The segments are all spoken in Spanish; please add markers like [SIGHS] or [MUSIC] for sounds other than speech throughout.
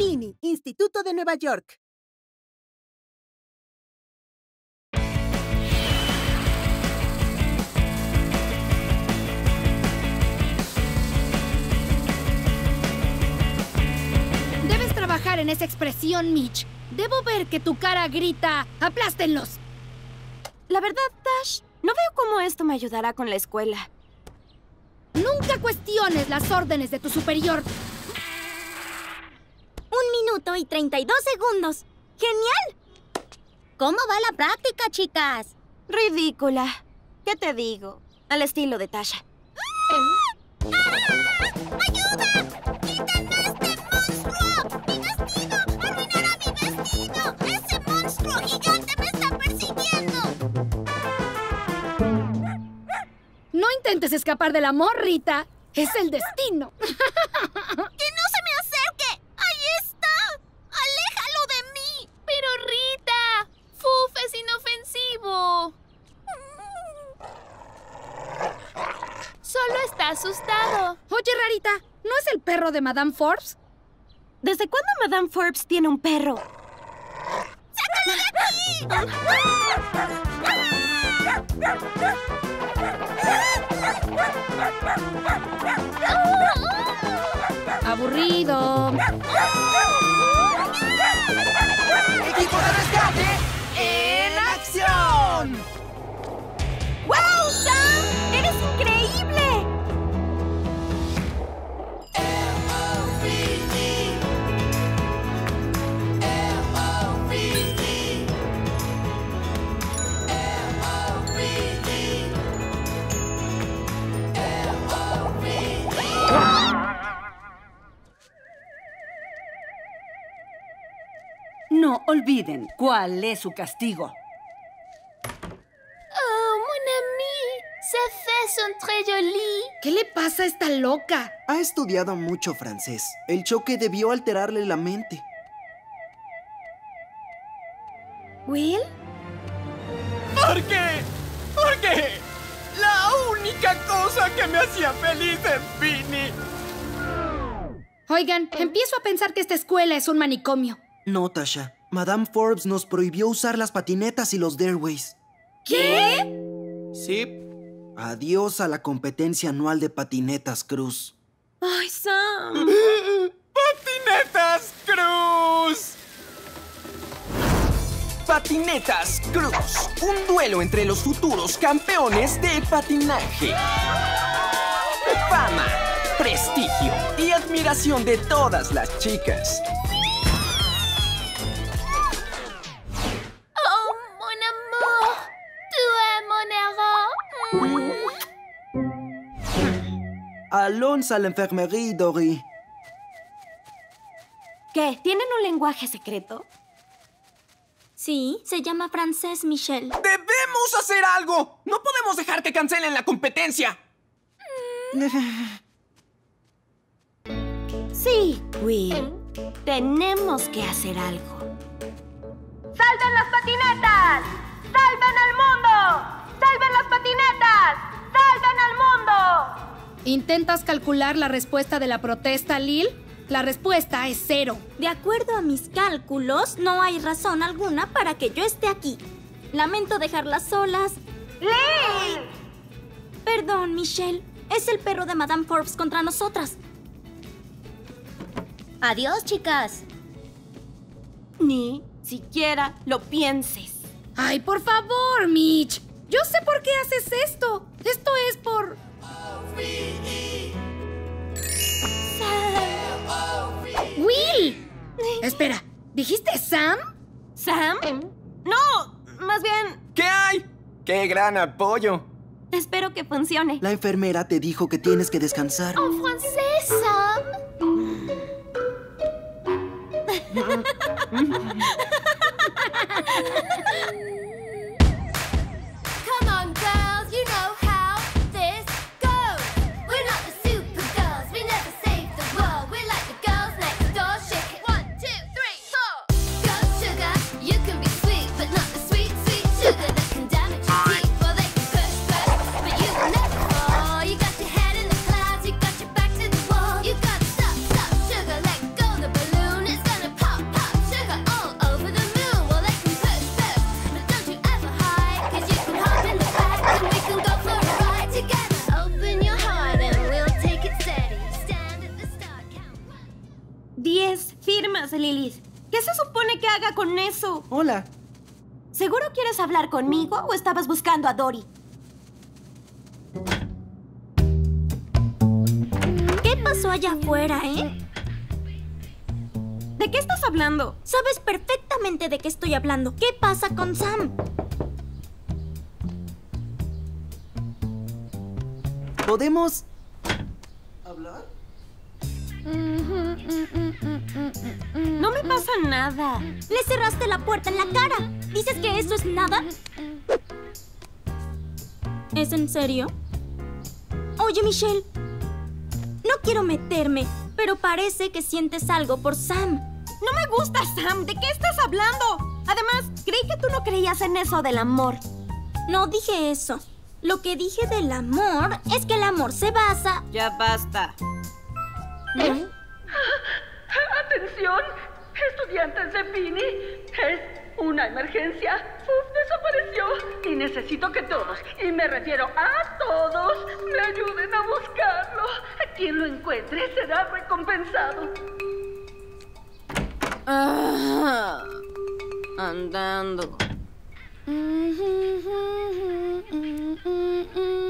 Instituto de Nueva York. Debes trabajar en esa expresión, Mitch. Debo ver que tu cara grita, ¡aplástenlos! La verdad, Tash, no veo cómo esto me ayudará con la escuela. Nunca cuestiones las órdenes de tu superior. Un minuto y 32 segundos. ¡Genial! ¿Cómo va la práctica, chicas? Ridícula. ¿Qué te digo? Al estilo de Tasha. ¡Ayuda! ¡Quiten a este monstruo! ¡Mi vestido! ¡Arruinará mi vestido! ¡Ese monstruo gigante me está persiguiendo! No intentes escapar del amor, Rita. Es el destino. [LAUGHS] ¡Que no se me acerque! ¡Ahí está! ¡Aléjalo de mí! Pero Rita, Fuf es inofensivo. Solo está asustado. Oye, Rarita, ¿no es el perro de Madame Forbes? ¿Desde cuándo Madame Forbes tiene un perro? Aburrido. ¡Equipo de rescate en acción! Olviden cuál es su castigo. Oh, mon ami, ces fesses sont très jolies. ¿Qué le pasa a esta loca? Ha estudiado mucho francés. El choque debió alterarle la mente. ¿Will? ¿Por qué? ¿Por qué? La única cosa que me hacía feliz en Vinny. Oigan, empiezo a pensar que esta escuela es un manicomio. No, Tasha. Madame Forbes nos prohibió usar las patinetas y los Dareways. ¿Qué? Sí. Adiós a la competencia anual de patinetas, Cruz. ¡Ay, Sam! [GASPS] ¡Patinetas Cruz! Patinetas Cruz. Un duelo entre los futuros campeones de patinaje. Fama, prestigio y admiración de todas las chicas. Allons a la enfermería, Dory. ¿Qué? ¿Tienen un lenguaje secreto? Sí, se llama francés, Michelle. ¡Debemos hacer algo! ¡No podemos dejar que cancelen la competencia! [LAUGHS] Sí, Will. Tenemos que hacer algo. ¡Salven las patinetas! ¡Salven al mundo! ¡Salven las patinetas! ¡Salven al mundo! ¿Intentas calcular la respuesta de la protesta, Lil? La respuesta es cero. De acuerdo a mis cálculos, no hay razón alguna para que yo esté aquí. Lamento dejarlas solas. ¡Lil! Perdón, Michelle. Es el perro de Madame Forbes contra nosotras. Adiós, chicas. Ni siquiera lo pienses. Ay, por favor, Mitch. Yo sé por qué haces esto. Espera, ¿dijiste Sam? ¿Sam? No, más bien, ¿Qué hay? ¡Qué gran apoyo! espero que funcione. La enfermera te dijo que tienes que descansar. En francés, [LAUGHS] [LAUGHS] Lilith. ¿Qué se supone que haga con eso? Hola. ¿Seguro quieres hablar conmigo o estabas buscando a Dory? ¿Qué pasó allá afuera, eh? ¿De qué estás hablando? Sabes perfectamente de qué estoy hablando. ¿Qué pasa con Sam? ¿Podemos... hablar? No me pasa nada. Le cerraste la puerta en la cara. ¿Dices que eso es nada? ¿Es en serio? Oye, Michelle. No quiero meterme, pero parece que sientes algo por Sam. No me gusta, Sam. ¿De qué estás hablando? Además, creí que tú no creías en eso del amor. No dije eso. Lo que dije del amor es que el amor se basa... Ya basta. Estudiantes de Pini, es una emergencia. Uf, desapareció y necesito que todos, y me refiero a todos, me ayuden a buscarlo. Quien lo encuentre será recompensado. Ah, andando. [LAUGHS]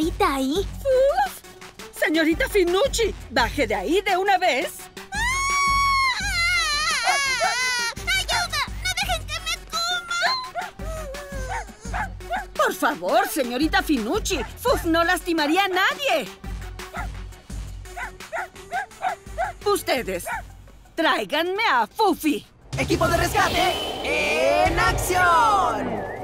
hace Rita ahí? Señorita Finucci, baje de ahí de una vez. ¡Ayuda! ¡No dejen que me coma! Por favor, señorita Finucci. Fuf no lastimaría a nadie. Ustedes, tráiganme a Fufi. ¡Equipo de rescate! ¡En acción!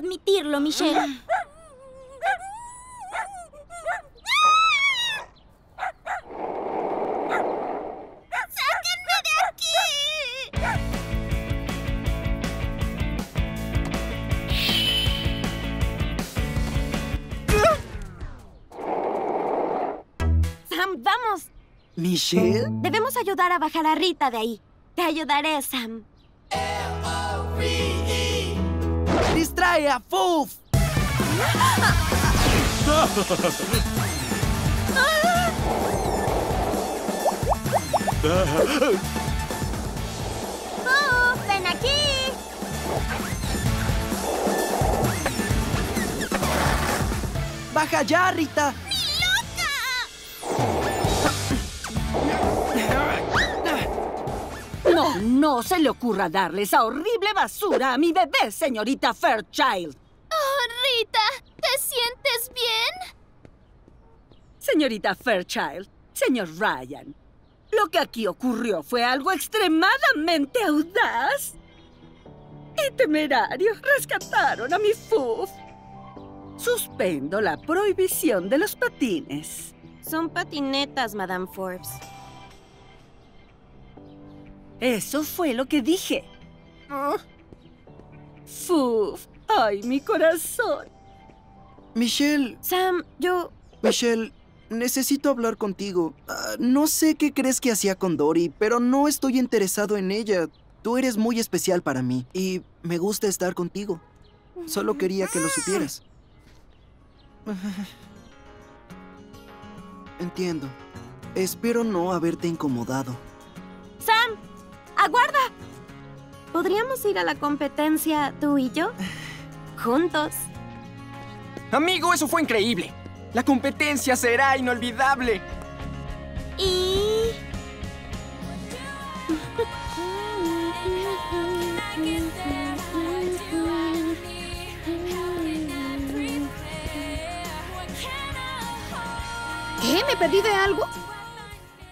Admitirlo, Michelle. ¡Sáquenme de aquí! Sam, vamos. ¿Michelle? Debemos ayudar a bajar a Rita de ahí. Te ayudaré, Sam. ¡Distrae a Fuf! ¡Oh! ¡Ven aquí! ¡Baja ya, Rita! No, se le ocurra darle esa horrible basura a mi bebé, señorita Fairchild. Oh, Rita, ¿te sientes bien? Señorita Fairchild, señor Ryan, lo que aquí ocurrió fue algo extremadamente audaz y temerario. Rescataron a mi Fuf. Suspendo la prohibición de los patines. Son patinetas, Madame Forbes. Eso fue lo que dije. Fuf, ay, mi corazón. Michelle, Sam, yo... Michelle, necesito hablar contigo. Ah, no sé qué crees que hacía con Dory, pero no estoy interesado en ella. Tú eres muy especial para mí y me gusta estar contigo. Solo quería que lo supieras. Entiendo. Espero no haberte incomodado. Aguarda. ¿Podríamos ir a la competencia tú y yo? [SIGHS] Juntos. Amigo, eso fue increíble. La competencia será inolvidable. Y... ¿Qué? [LAUGHS] ¿Me perdí de algo?